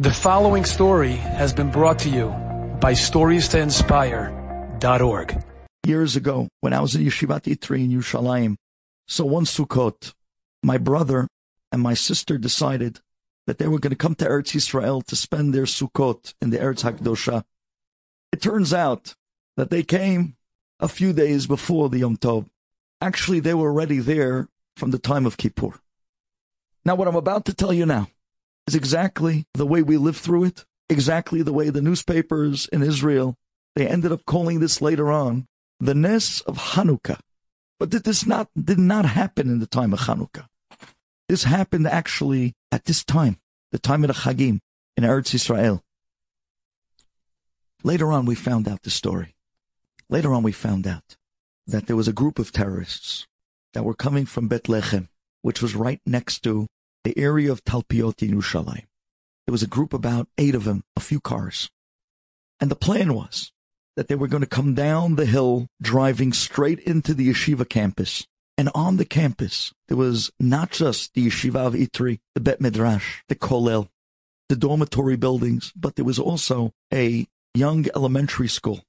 The following story has been brought to you by StoriesToInspire.org. Years ago, when I was at Yeshivat Itri in Yerushalayim, so one Sukkot, my brother and my sister decided that they were going to come to Eretz Yisrael to spend their Sukkot in the Eretz HaKdosha. It turns out that they came a few days before the Yom Tov. Actually, they were already there from the time of Kippur. Now, what I'm about to tell you now is exactly the way we lived through it, exactly the way the newspapers in Israel, they ended up calling this later on the Ness of Hanukkah. But this not, did not happen in the time of Hanukkah. This happened actually at this time, the time of the Chagim in Eretz Israel. Later on, we found out the story. Later on, we found out that there was a group of terrorists that were coming from Bethlehem, which was right next to the area of Talpiot in Yerushalayim. There was a group about eight of them, a few cars. And the plan was that they were going to come down the hill, driving straight into the yeshiva campus. And on the campus, there was not just the yeshiva of Itri, the Bet Midrash, the Kollel, the dormitory buildings, but there was also a young elementary school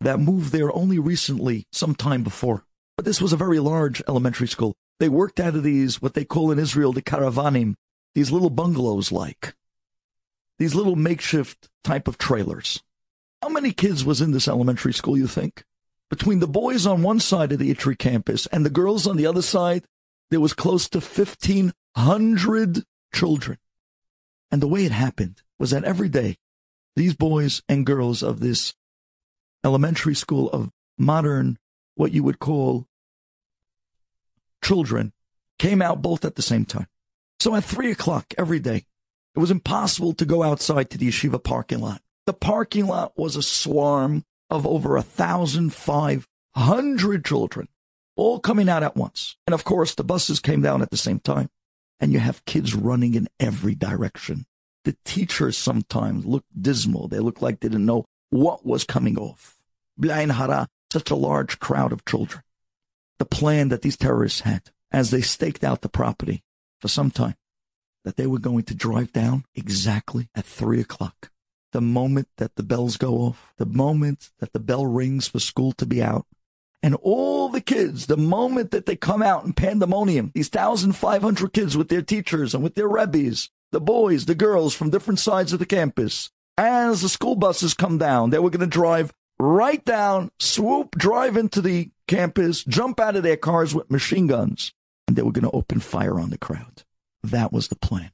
that moved there only recently, some time before. But this was a very large elementary school. They worked out of these, what they call in Israel, the caravanim, these little bungalows like, these little makeshift type of trailers. How many kids was in this elementary school, you think? Between the boys on one side of the Itri campus and the girls on the other side, there was close to 1,500 children. And the way it happened was that every day, these boys and girls of this elementary school of modern, what you would call children came out both at the same time. So at three o'clock every day, it was impossible to go outside to the yeshiva parking lot. The parking lot was a swarm of over a thousand five hundred children, all coming out at once. And of course, the buses came down at the same time. And you have kids running in every direction. The teachers sometimes looked dismal. They looked like they didn't know what was coming off. Bli ayin hara, such a large crowd of children the plan that these terrorists had as they staked out the property for some time that they were going to drive down exactly at three o'clock. The moment that the bells go off, the moment that the bell rings for school to be out, and all the kids, the moment that they come out in pandemonium, these 1,500 kids with their teachers and with their rebbes, the boys, the girls from different sides of the campus, as the school buses come down, they were going to drive right down, swoop, drive into the campus, jump out of their cars with machine guns, and they were going to open fire on the crowd. That was the plan.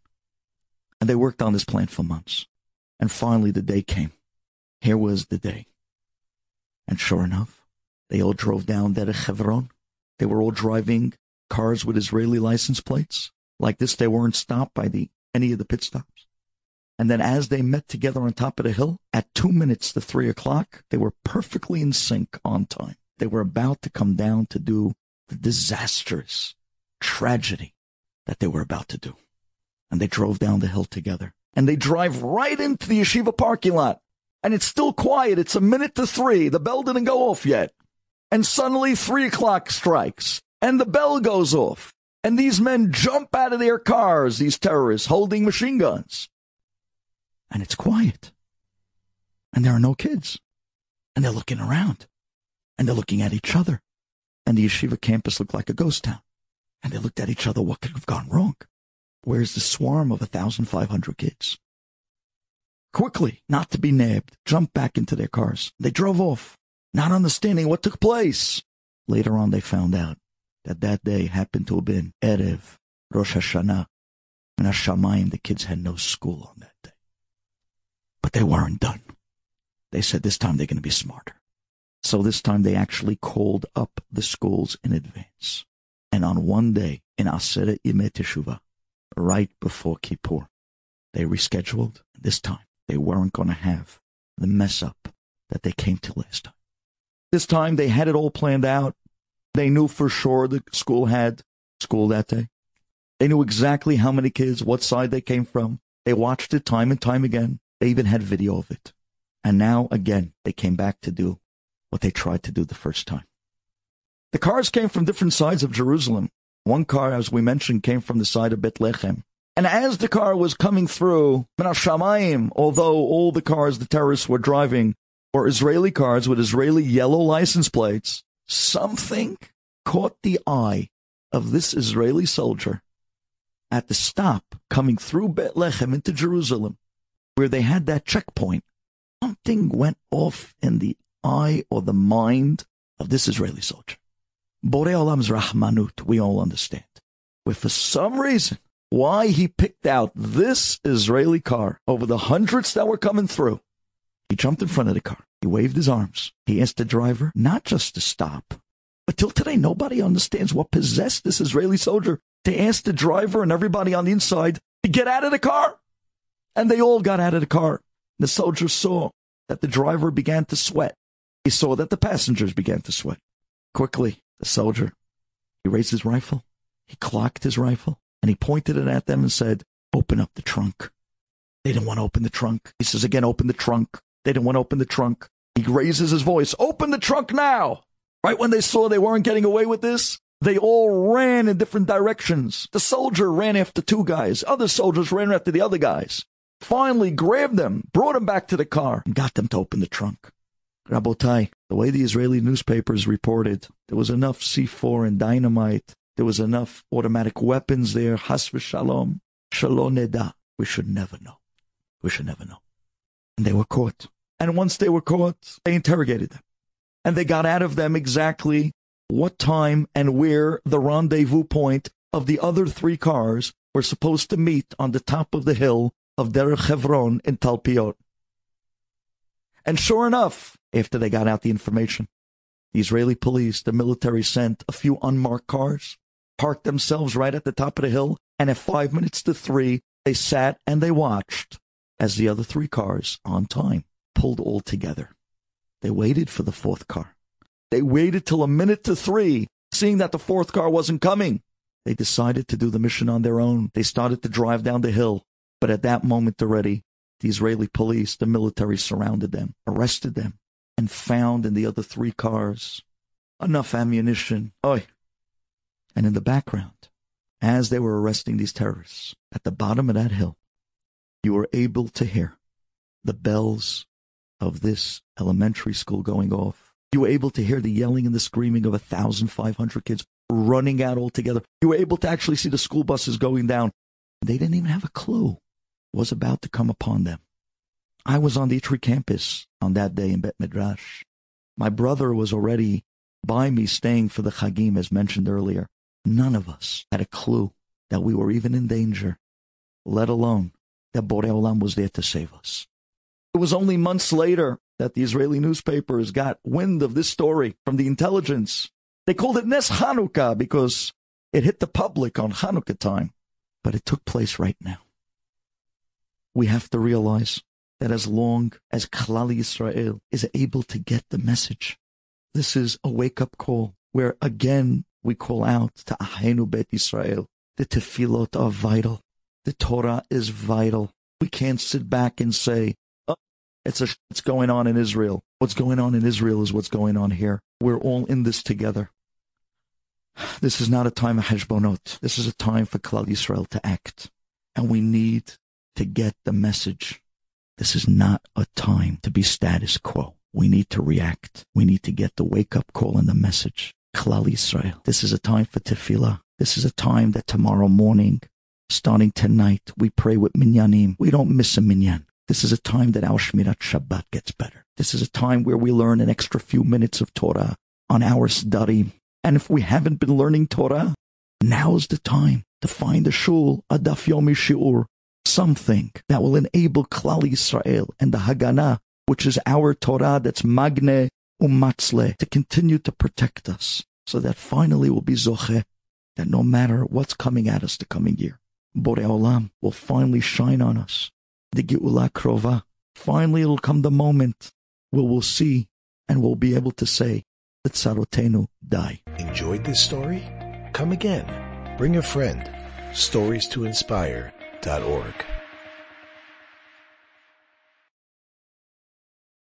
And they worked on this plan for months. And finally, the day came. Here was the day. And sure enough, they all drove down Derech Hebron. They were all driving cars with Israeli license plates. Like this, they weren't stopped by the any of the pit stops. And then as they met together on top of the hill, at two minutes to three o'clock, they were perfectly in sync on time. They were about to come down to do the disastrous tragedy that they were about to do. And they drove down the hill together. And they drive right into the yeshiva parking lot. And it's still quiet. It's a minute to three. The bell didn't go off yet. And suddenly three o'clock strikes. And the bell goes off. And these men jump out of their cars, these terrorists holding machine guns. And it's quiet. And there are no kids. And they're looking around and they're looking at each other. And the yeshiva campus looked like a ghost town. And they looked at each other. What could have gone wrong? Where's the swarm of 1,500 kids? Quickly, not to be nabbed, jumped back into their cars. They drove off, not understanding what took place. Later on, they found out that that day happened to have been Erev, Rosh Hashanah, and Hashamayim. The kids had no school on that day. But they weren't done. They said this time they're going to be smarter. So this time they actually called up the schools in advance. And on one day in Aseret Yemei Teshuvah, right before Kippur, they rescheduled. This time they weren't going to have the mess up that they came to last time. This time they had it all planned out. They knew for sure the school had school that day. They knew exactly how many kids, what side they came from. They watched it time and time again. They even had video of it. And now again, they came back to do what they tried to do the first time. The cars came from different sides of Jerusalem. One car, as we mentioned, came from the side of Bethlehem. And as the car was coming through, Shamayim, although all the cars the terrorists were driving were Israeli cars with Israeli yellow license plates, something caught the eye of this Israeli soldier at the stop coming through Bethlehem into Jerusalem, where they had that checkpoint. Something went off in the eye or the mind of this Israeli soldier. Borei Olam's Rahmanut, we all understand. Where for some reason, why he picked out this Israeli car over the hundreds that were coming through. He jumped in front of the car. He waved his arms. He asked the driver not just to stop, but till today, nobody understands what possessed this Israeli soldier to ask the driver and everybody on the inside to get out of the car. And they all got out of the car. The soldier saw that the driver began to sweat. He saw that the passengers began to sweat. Quickly, the soldier, he raised his rifle. He clocked his rifle and he pointed it at them and said, Open up the trunk. They didn't want to open the trunk. He says again, Open the trunk. They didn't want to open the trunk. He raises his voice, Open the trunk now. Right when they saw they weren't getting away with this, they all ran in different directions. The soldier ran after two guys. Other soldiers ran after the other guys. Finally grabbed them, brought them back to the car, and got them to open the trunk. Rabotai, the way the Israeli newspapers reported, there was enough C4 and dynamite there was enough automatic weapons there. Has v'shalom. Shelo neda. We should never know. We should never know. And they were caught. And once they were caught, they interrogated them. And they got out of them exactly what time and where the rendezvous point of the other three cars were supposed to meet on the top of the hill of Derech Hebron in Talpiot. And sure enough, after they got out the information, the Israeli police, the military sent a few unmarked cars parked themselves right at the top of the hill, and at five minutes to three, they sat and they watched as the other three cars, on time, pulled all together. They waited for the fourth car. They waited till a minute to three, seeing that the fourth car wasn't coming. They decided to do the mission on their own. They started to drive down the hill. But at that moment already, the Israeli police, the military surrounded them, arrested them, and found in the other three cars enough ammunition. Oi, and in the background, as they were arresting these terrorists, at the bottom of that hill, you were able to hear the bells of this elementary school going off. You were able to hear the yelling and the screaming of 1,500 kids running out all together. You were able to actually see the school buses going down. They didn't even have a clue was about to come upon them. I was on the Itri campus on that day in Bet Midrash. My brother was already by me staying for the Chagim, as mentioned earlier. None of us had a clue that we were even in danger, let alone that Borei Olam was there to save us. It was only months later that the Israeli newspapers got wind of this story from the intelligence. They called it Nes Hanukkah because it hit the public on Hanukkah time, but it took place right now. We have to realize that as long as Klal Yisrael is able to get the message, this is a wake-up call where again we call out to Ahenu Bet Israel. The tefillot are vital. The Torah is vital. We can't sit back and say, oh, it's a, it's going on in Israel. What's going on in Israel is what's going on here. We're all in this together. This is not a time of heshbonot. This is a time for Klal Yisrael to act. And we need to get the message. This is not a time to be status quo. We need to react. We need to get the wake up call and the message. Klal Yisrael. This is a time for tefillah. This is a time that tomorrow morning, starting tonight, we pray with minyanim. We don't miss a minyan. This is a time that our Shmirat Shabbat gets better. This is a time where we learn an extra few minutes of Torah on our study. And if we haven't been learning Torah, now's the time to find a shul, a daf yomi shiur, something that will enable Klal Yisrael and the Haganah, which is our Torah that's magne umatzle, to continue to protect us, so that finally we'll be zoche, that no matter what's coming at us the coming year, Borei Olam will finally shine on us. The Geula Krova. Finally, it'll come the moment where we'll see and we'll be able to say that Sarotenu die. Enjoyed this story? Come again. Bring a friend. Stories to inspire.org.